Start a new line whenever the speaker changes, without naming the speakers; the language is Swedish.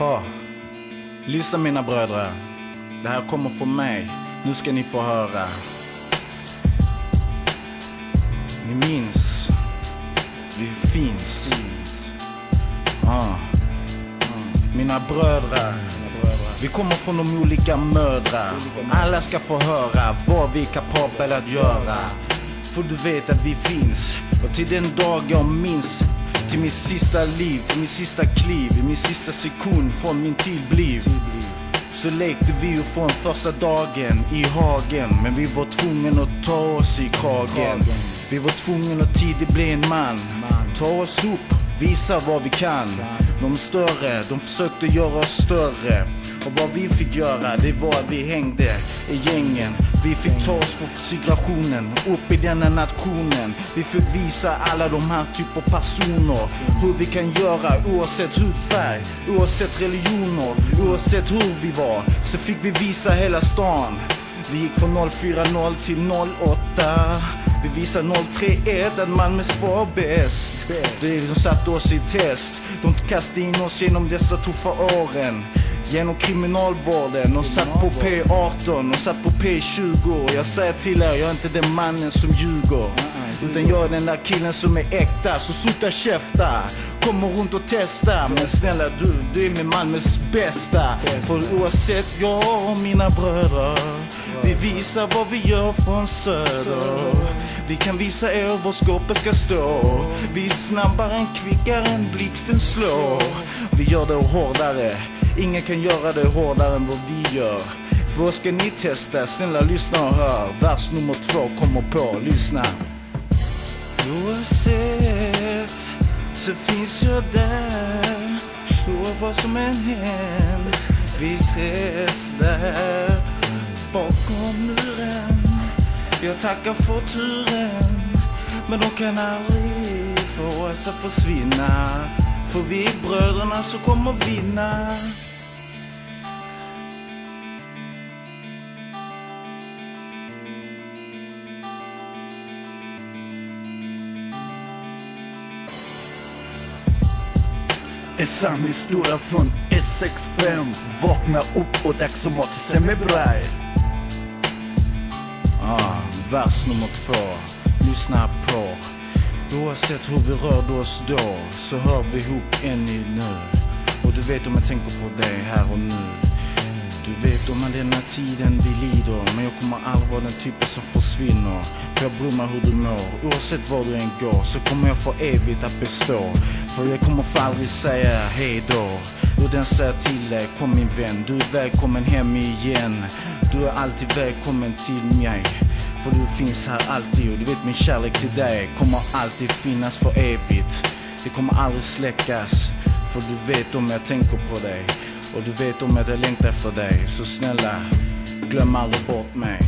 Ha. Lyssna mina bröder. Det här kommer från mig. Nu ska ni få höra. Ni minns. Vi finns. Ah. Mina bröder. Vi kommer från de olika mödrar. Alla ska få höra vad vi är kapabla att göra. För du vet att vi finns. Och till den dag jag minns. Till min sista liv, till min sista kliv, i min sista sekund från min tid bliv. Så lekte vi ju från första dagen i hagen Men vi var tvungna att ta oss i kragen. Vi var tvungna att tidigt bli en man. Ta oss upp, visa vad vi kan. De större, de försökte göra oss större. Och vad vi fick göra, det var att vi hängde i gängen vi fick ta oss från segregationen, upp i denna nationen. Vi fick visa alla de här typer av personer. Hur vi kan göra oavsett hudfärg, oavsett religioner, oavsett hur vi var. Så fick vi visa hela stan. Vi gick från 040 till 08 Vi visar 031 att Malmös var bäst. Det är de satte oss i test. De kastade in oss genom dessa tuffa åren. Genom kriminalvården, och satt på P18, och satt på P20 Jag säger till er, jag är inte den mannen som ljuger Utan jag är den där killen som är äkta, så sluta käfta. Kommer runt och testa, men snälla du, du är min Malmös bästa. För oavsett jag och mina bröder vi visar vad vi gör från söder. Vi kan visa er var skåpet ska stå. Vi är snabbare än kvickare än blixten slår. Vi gör det hårdare. Ingen kan göra det hårdare än vad vi gör. För vad ska ni testa? Snälla lyssna och hör. Vers nummer två kommer på, lyssna. Oavsett så finns jag där. Oavsett vad som än hänt Vi ses där. Bakom muren. Jag tackar för turen. Men de kan aldrig få oss att försvinna. För vi är bröderna som kommer vinna.
Är sann historia från e S65 Vakna upp och dags att mat till braj
Ah, vers nummer två. Lyssna på. Oavsett hur vi rörde oss då så hör vi ihop än i nu. Och du vet om jag tänker på dig här och nu. Du vet om all denna tiden vi lider Men jag kommer aldrig vara den typen som försvinner. För jag bryr mig hur du mår. Oavsett var du än går så kommer jag för evigt att bestå. För jag kommer för aldrig säga hej då. Den säger till dig, kom min vän. Du är välkommen hem igen. Du är alltid välkommen till mig. För du finns här alltid och du vet min kärlek till dig kommer alltid finnas för evigt. Det kommer aldrig släckas. För du vet om jag tänker på dig och du vet om att jag längtar efter dig. Så snälla, glöm aldrig bort mig.